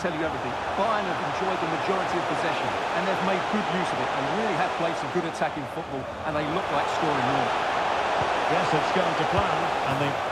tell you everything. Bayern have enjoyed the majority of possession, and they've made good use of it, They really have played some good attacking football, and they look like scoring more. Yes, it's going to plan, and they.